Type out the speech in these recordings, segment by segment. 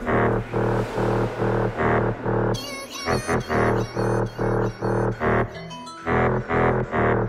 You got the power.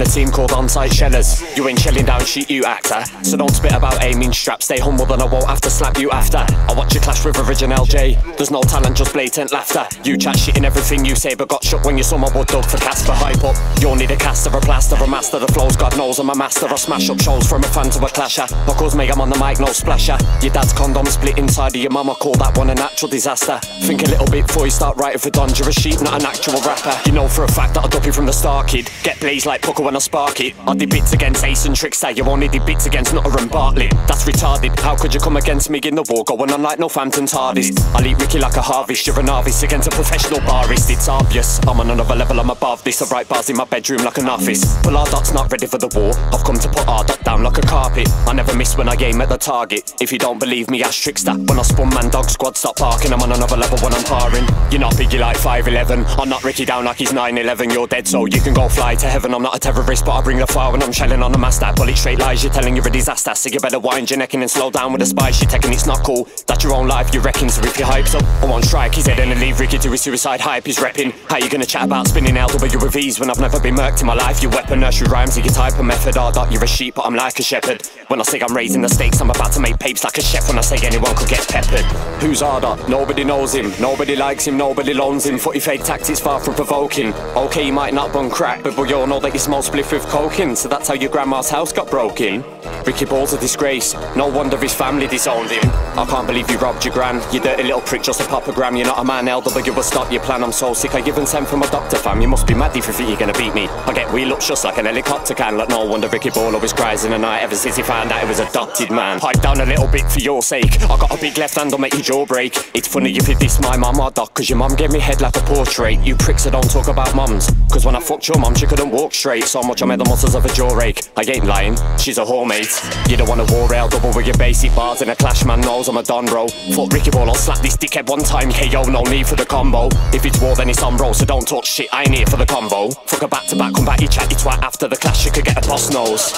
A team called On Sight Shellerz. You ain't shelling down shit, you actor. So don't spit about aiming strap. Stay humble, then I won't have to slap you after. I watch you clash with original J. There's no talent, just blatant laughter. You chat shit in everything you say, but got shook when you saw my war dub for Casper hype up. You'll need a caster, a plaster, a master. The flows, God knows I'm a master. I smash up shows from a fan to a clasher. My cause me, I'm on the mic, no splasher. Your dad's condom split inside of your mama. Call that one a natural disaster. Think a little bit before you start writing for Don. You're a sheep, not an actual rapper. You know for a fact that I'll duck you from the start, kid. Get blazed like Pucker when I spark it. I did bits against Ace and Trickster. You only did bits against Nutter and Bartlett. That's retarded. How could you come against me in the war? Going on like no Phantom's hardest. I'll eat Ricky like a harvest. You're a novice against a professional barist. It's obvious. I'm on another level. I'm above this. I write bars in my bedroom like an office. Well, R dot's not ready for the war. I've come to put R dot down like a carpet. I never miss when I aim at the target. If you don't believe me, ask Trickster. When I spun man dog squad, stop barking. I'm on another level when I'm parring. You're not big, you like 5'11. I'm not Ricky down like he's 9'11. You're dead, so you can go fly to heaven. I'm not a terrorist, but I bring the fire when I'm shelling on the master. Bullet straight lies, you're telling you're a disaster. So you better wind your neck in and slow down with the spice you're taking. It's not cool. That's your own life, you reckon. So if you hype up, I won't strike he's head and leave Ricky to his suicide hype. He's repping. How you gonna chat about spinning LW with ease when I've never been murked in my life? You weapon, nursery rhymes, you type a method. R dot, you're a sheep, but I'm like a shepherd. When I say I'm raising the stakes, I'm about to make papes like a chef. When I say anyone could get peppered. Who's harder? Nobody knows him. Nobody likes him. Nobody loans him. Footy fake tactics far from provoking. Okay, you might not bun crack, but we all know that you smoke spliff with coking. So that's how your grandma's house got broken. Ricky Ball's a disgrace. No wonder his family disowned him. I can't believe you robbed your gran. You dirty little prick, just a popogram. You're not a man, elder, but LW will stop your plan. I'm so sick. I given sent from a doctor, fam. You must be mad if you think you're gonna beat me. I get wheel up just like an helicopter can. Like no wonder Ricky Ball always cries in the night ever since he found out it was adopted, man. Pipe down a little bit for your sake. I got a big left hand, I'll make your jaw break. It's funny if you diss my mum or doc, cause your mum gave me head like a portrait. You pricks that don't talk about mums. Cause when I fucked your mum, she couldn't walk straight. So much I made the muscles of a jaw rake. I ain't lying, she's a whore mate. You don't wanna war rail double with your basic bars in a clash, man knows I'm a don bro. Fuck Ricky Ball, I'll slap this dickhead one time. KO, no need for the combo. If it's war, then it's on bro, so don't talk shit, I ain't here for the combo. Fuck a back to back, come back, you chat, you twat. After the clash, you could get a boss nose.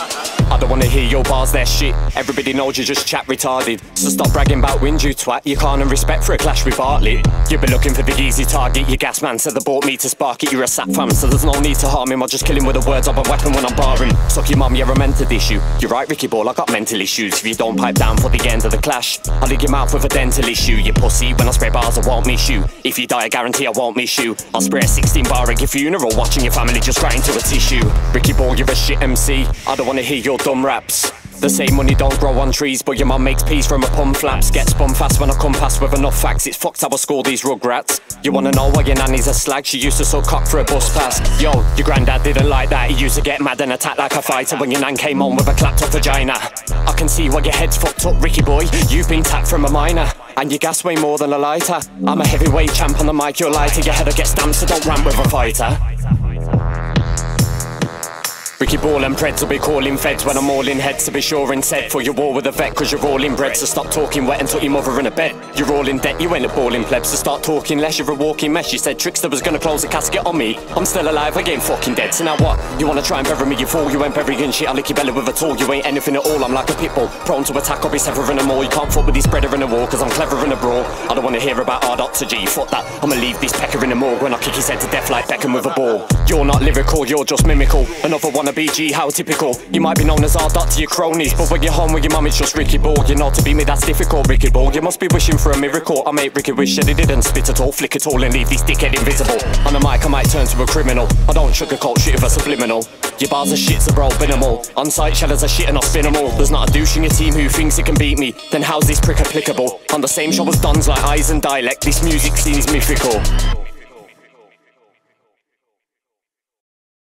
I don't wanna hear your bars, they're shit. Everybody knows you just chat retarded. So stop bragging about wins, you twat. You can't earn respect for a clash with Bartlett. You've been looking for the easy target, you gas man said they bought me to spark it. You're a sap fam, so there's no need to harm him. I'll just kill him with the words of a weapon when I'm barring. Suck your mum, you're a mental issue. You're right, Ricky Ball, I got mental issues. If you don't pipe down for the end of the clash, I'll lick your mouth with a dental issue. You pussy, when I spray bars, I won't miss you. If you die, I guarantee I won't miss you. I'll spray a 16 bar at your funeral, watching your family just cry into a tissue. Ricky Ball, you're a shit MC. I don't wanna hear your dumb raps. The same money don't grow on trees, but your mum makes peas from a pump flaps. Get spun fast when I come past with enough facts. It's fucked how I score these rugrats. You wanna know why your nanny's a slag? She used to suck cock for a bus pass. Yo, your granddad didn't like that. He used to get mad and attack like a fighter when your nan came home with a clapped up vagina. I can see why your head's fucked up, Ricky boy. You've been tapped from a minor. And you gas way more than a lighter. I'm a heavyweight champ on the mic, you're lighter. Your head'll get stamped, so don't rant with a fighter. Ricky Ball and Preds will be calling feds. When I'm all in heads to be sure and said For your war with a vet cause you're all inbred So stop talking wet and took your mother in a bed. You're all in debt, you ain't a balling pleb So start talking less, you're a walking mess. You said Trickster was gonna close the casket on me. I'm still alive, I ain't fucking dead. So now what? You wanna try and bury me, you fool? You ain't burying shit, I'll lick your belly with a tool. You ain't anything at all, I'm like a pitbull Prone to attack, I'll be severing them all. You can't fuck with these spreader in a war Cause I'm clever in a brawl. I don't wanna hear about hard up to G Fuck that, I'ma leave this pecker in the morgue When I kick his head to death like Beckham with a ball. You're not lyrical, you're just mimical. Another wannabe G, how typical. You might be known as R dot to your cronies But when you're home with your mum it's just Ricky Ball. You know to be me that's difficult. Ricky Ball You must be wishing for a miracle. I make Ricky wish that he didn't spit at all Flick at all and leave this dickhead invisible. On the mic I might turn to a criminal. I don't sugarcoat shit with a subliminal. Your bars are shit so bro bin 'em all. On Sight Shellerz are shit and I spin 'em all. There's not a douche in your team who thinks he can beat me. Then how's this prick applicable? On the same show as Dons like eyes and dialect. This music scene is mythical